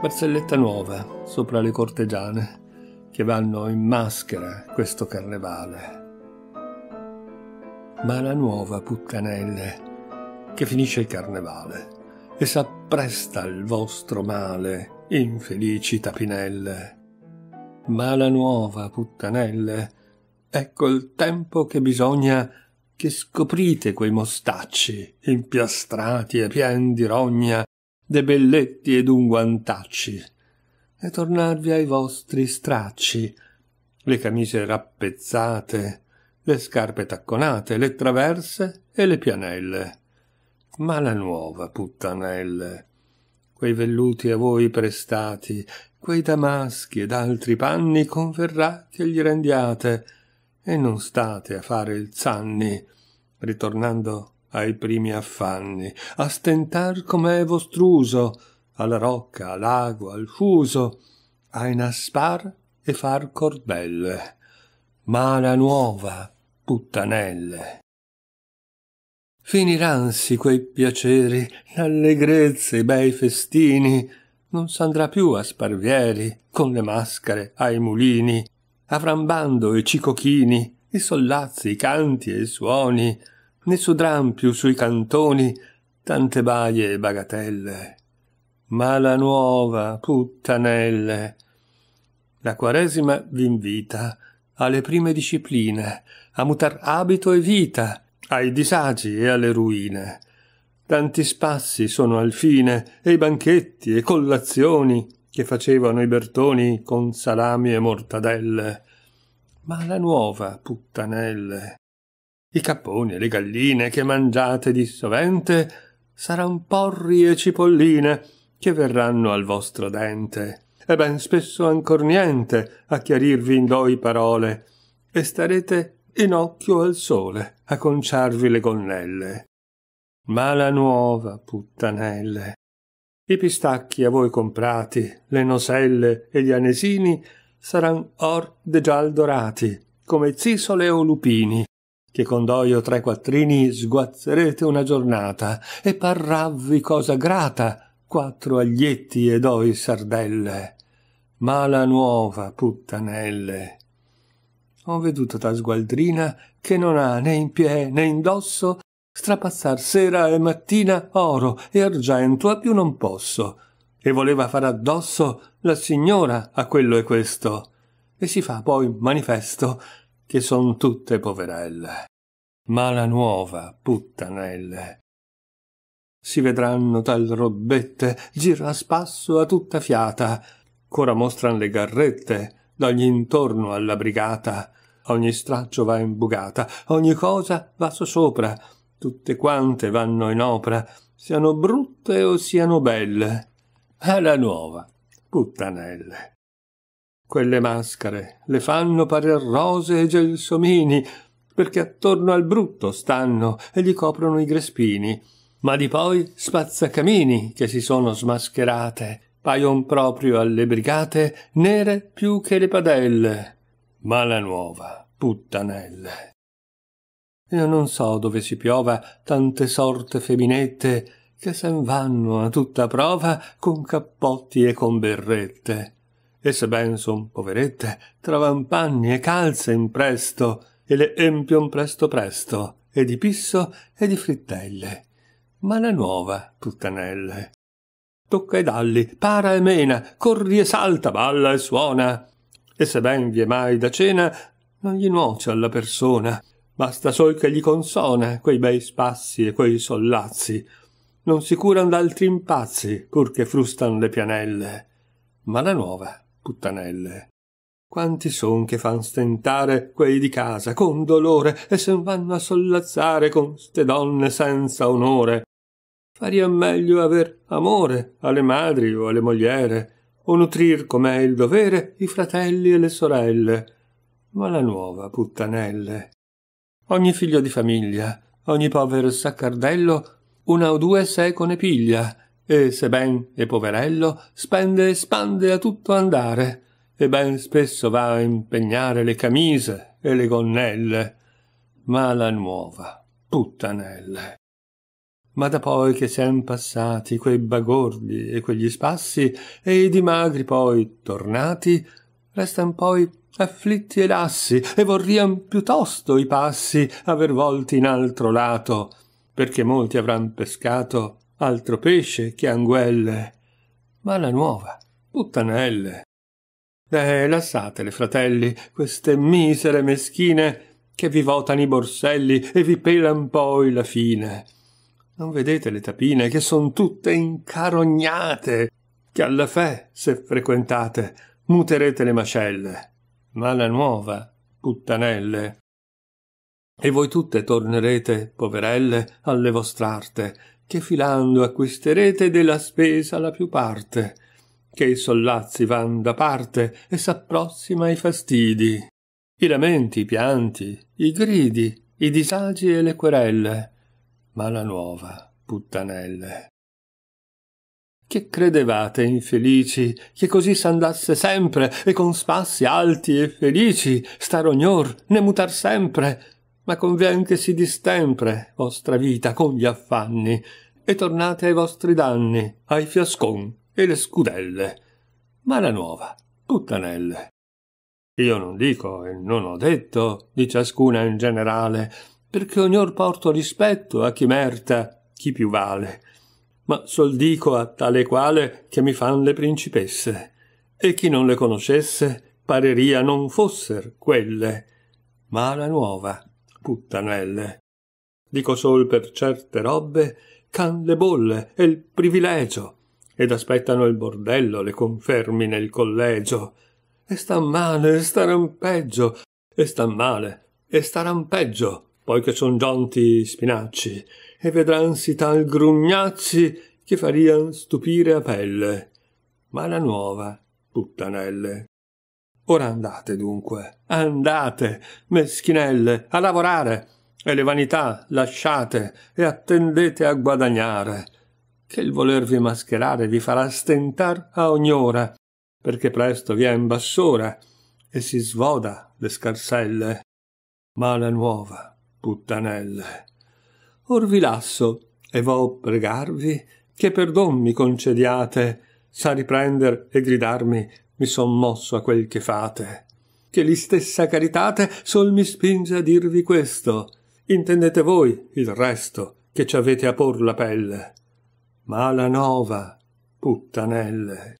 barzelletta nuova sopra le cortegiane che vanno in maschera questo carnevale. Ma la nuova puttanelle che finisce il carnevale e s'appresta al vostro male, infelici tapinelle. Ma la nuova puttanelle, ecco il tempo che bisogna che scoprite quei mostacci impiastrati e pien di rogna de belletti ed unguantacci e tornarvi ai vostri stracci. Le camicie rappezzate le scarpe tacconate le traverse e le pianelle. Ma la nuova puttanelle quei velluti a voi prestati quei damaschi ed altri panni conferrati gli rendiate e non state a fare il zanni ritornando ai primi affanni, a stentar com'è vostruso, alla rocca, al lago, al fuso, a inaspar e far corbelle, ma la nuova puttanelle. Finiransi quei piaceri, l'allegrezze, i bei festini, non s'andrà più a sparvieri, con le maschere ai mulini, avran bando i cicochini, i sollazzi, i canti e i suoni, né sudran più sui cantoni tante baie e bagatelle. Ma la nuova, puttanelle, la quaresima v'invita alle prime discipline, a mutar abito e vita, ai disagi e alle ruine. Tanti spassi sono al fine, e i banchetti e collazioni che facevano i bertoni con salami e mortadelle. Ma la nuova, puttanelle, i capponi e le galline che mangiate di sovente saran porri e cipolline che verranno al vostro dente. E ben spesso ancor niente a chiarirvi in doi parole e starete in occhio al sole a conciarvi le gonnelle. Ma la nuova puttanelle. I pistacchi a voi comprati le noselle e gli anesini saran or de gial dorati come zisole o lupini che con doi o tre quattrini sguazzerete una giornata e parravvi cosa grata quattro aglietti e doi sardelle. Ma la nuova puttanelle. Ho veduto ta sgualdrina che non ha né in pie né in dosso strapazzar sera e mattina oro e argento a più non posso. E voleva far addosso la signora a quello e questo. E si fa poi manifesto che son tutte poverelle. Ma la nuova, puttanelle. Si vedranno tal robette, gira a spasso a tutta fiata, ch'ora mostran le garrette, d'ogni intorno alla brigata, ogni straccio va in bugata, ogni cosa va sopra, tutte quante vanno in opera, siano brutte o siano belle. Alla nuova, puttanelle quelle maschere le fanno parer rose e gelsomini perché attorno al brutto stanno e gli coprono i grespini. Ma di poi spazzacamini che si sono smascherate paion proprio alle brigate nere più che le padelle ma la nuova puttanelle. Io non so dove si piova tante sorte feminette che sen vanno a tutta prova con cappotti e con berrette se ben son poverette trovan panni e calze in presto e le empion presto presto e di pisso e di frittelle. Ma la nuova puttanelle. Tocca e dalli para e mena corri e salta balla e suona. E se ben vi è mai da cena non gli nuoce alla persona. Basta sol che gli consona quei bei spassi e quei sollazzi. Non si curan d'altri impazzi pur che frustan le pianelle. Ma la nuova puttanelle. Quanti son che fan stentare quei di casa con dolore e sen vanno a sollazzare con ste donne senza onore? Farian meglio aver amore alle madri o alle mogliere o nutrir com'è il dovere i fratelli e le sorelle. Ma la nuova puttanelle. Ogni figlio di famiglia ogni povero saccardello una o due secone piglia e se ben è poverello spende e spande a tutto andare. E ben spesso va a impegnare le camise e le gonnelle. Ma la nuova puttanelle. Ma da poi che sian passati quei bagordi e quegli spassi e i dimagri poi tornati restan poi afflitti e lassi e vorrian piuttosto i passi aver volti in altro lato perché molti avran pescato altro pesce che anguelle ma la nuova puttanelle eh lassatele fratelli queste misere meschine che vi votan i borselli e vi pelan poi la fine non vedete le tapine che son tutte incarognate, che alla fe, se frequentate, muterete le mascelle. Ma la nuova, puttanelle. E voi tutte tornerete, poverelle, alle vostr'arte, che filando acquisterete della spesa la più parte, che i sollazzi van da parte e s'approssima i fastidi, i lamenti, i pianti, i gridi, i disagi e le querelle, mala nuova, puttanelle. Che credevate, infelici, che così s'andasse sempre e con spassi alti e felici star ognor né mutar sempre, ma convien che si distempre vostra vita con gli affanni e tornate ai vostri danni, ai fiascon e le scudelle. Mala nuova, puttanelle. Io non dico e non ho detto di ciascuna in generale, perché ognor porto rispetto a chi merta, chi più vale. Ma sol dico a tale quale che mi fan le principesse, e chi non le conoscesse pareria non fosser quelle, ma la nuova, puttanelle. Dico sol per certe robbe c'han le bolle e il privilegio, ed aspettano il bordello le confermi nel collegio, e stan male e staran peggio, e stan male e staran peggio poi che son giunti spinacci, e vedransi tal grugnacci che farian stupire a pelle. Ma la nuova, puttanelle. Ora andate dunque, andate, meschinelle, a lavorare, e le vanità lasciate e attendete a guadagnare, che il volervi mascherare vi farà stentar a ogni ora, perché presto vien bassora e si svoda le scarselle. Ma la nuova, puttanelle. Or vi lasso e vo pregarvi che perdon mi concediate, sa riprender e gridarmi mi son mosso a quel che fate. Che l'istessa caritate sol mi spinge a dirvi questo. Intendete voi il resto che ci avete a por la pelle. Ma la nova, puttanelle.